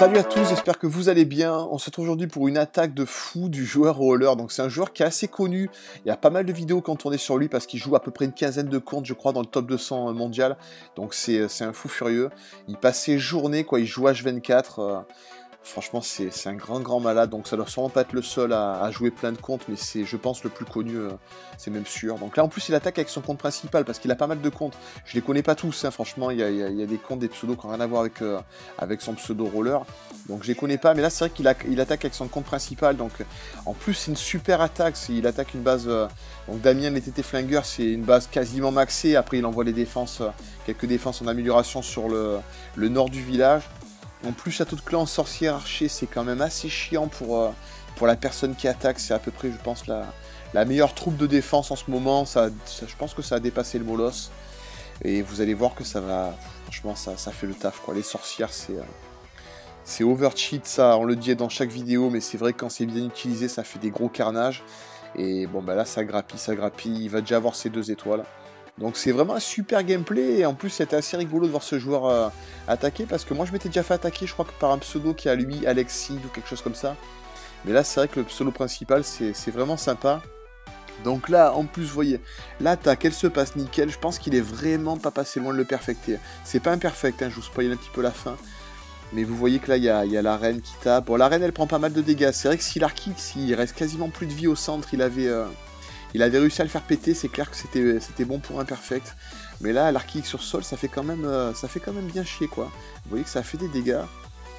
Salut à tous, j'espère que vous allez bien. On se retrouve aujourd'hui pour une attaque de fou du joueur roller. Donc c'est un joueur qui est assez connu. Il y a pas mal de vidéos quand on est sur lui parce qu'il joue à peu près une quinzaine de comptes, je crois, dans le top 200 mondial. Donc c'est un fou furieux. Il passe ses journées, quoi. Il joue H24. Franchement, c'est un grand, grand malade. Donc, ça doit sûrement pas être le seul à, jouer plein de comptes, mais c'est, je pense, le plus connu. Euh, c'est même sûr. Donc là, en plus, il attaque avec son compte principal parce qu'il a pas mal de comptes. Je les connais pas tous, hein, franchement. Il y, a, des comptes, des pseudos qui n'ont rien à voir avec, euh, avec son pseudo roller. Donc, je les connais pas. Mais là, c'est vrai qu'il il attaque avec son compte principal. Donc, en plus, c'est une super attaque. Il attaque une base. Euh, donc, Damien, les TT c'est une base quasiment maxée. Après, il envoie les défenses, quelques défenses en amélioration sur le nord du village. En plus, château de clan, sorcier, archer, c'est quand même assez chiant pour, euh, la personne qui attaque. C'est à peu près, je pense, la, meilleure troupe de défense en ce moment. Je pense que ça a dépassé le Molos. Et vous allez voir que ça va... Franchement, ça, fait le taf. Quoi. Les sorcières, c'est... Euh, overcheat, ça, on le dit dans chaque vidéo, mais c'est vrai que quand c'est bien utilisé, ça fait des gros carnages. Et bon, bah là, ça grappille, ça grappille. Il va déjà avoir ses deux étoiles. Donc c'est vraiment un super gameplay et en plus c'était assez rigolo de voir ce joueur euh, attaquer parce que moi je m'étais déjà fait attaquer je crois que par un pseudo qui a lui Alexis ou quelque chose comme ça. Mais là c'est vrai que le pseudo principal c'est vraiment sympa. Donc là en plus vous voyez l'attaque elle se passe nickel, je pense qu'il est vraiment pas passé loin de le perfecter. C'est pas imperfect, hein, je vous spoil un petit peu la fin. Mais vous voyez que là, il y a, la reine qui tape. Bon, la reine, elle prend pas mal de dégâts. C'est vrai que si l'archive, s'il reste quasiment plus de vie au centre, il avait, euh, il avait réussi à le faire péter, c'est clair que c'était bon pour un perfect. Mais là, l'archique sur sol, ça fait, quand même, euh, ça fait quand même bien chier, quoi. Vous voyez que ça fait des dégâts.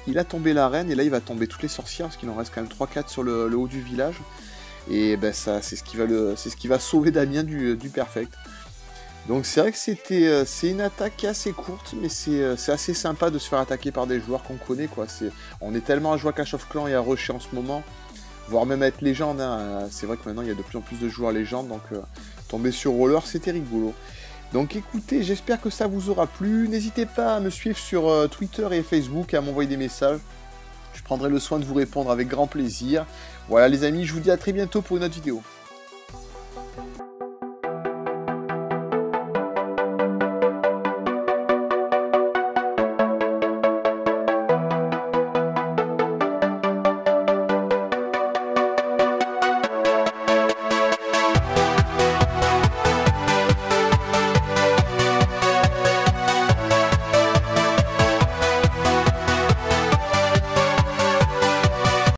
Il a tombé la reine, et là, il va tomber toutes les sorcières, parce qu'il en reste quand même 3-4 sur le, haut du village. Et ben, c'est ce, qui va sauver Damien du, perfect. Donc c'est vrai que euh, c'est une attaque assez courte, mais euh, c'est assez sympa de se faire attaquer par des joueurs qu'on connaît. quoi. On est tellement à jouer à Clash of et à Rusher en ce moment voire même être légende. Hein. C'est vrai que maintenant il y a de plus en plus de joueurs légendes, donc euh, tomber sur roller c'était rigolo. Donc écoutez, j'espère que ça vous aura plu. N'hésitez pas à me suivre sur euh, Twitter et Facebook et à m'envoyer des messages. Je prendrai le soin de vous répondre avec grand plaisir. Voilà les amis, je vous dis à très bientôt pour une autre vidéo.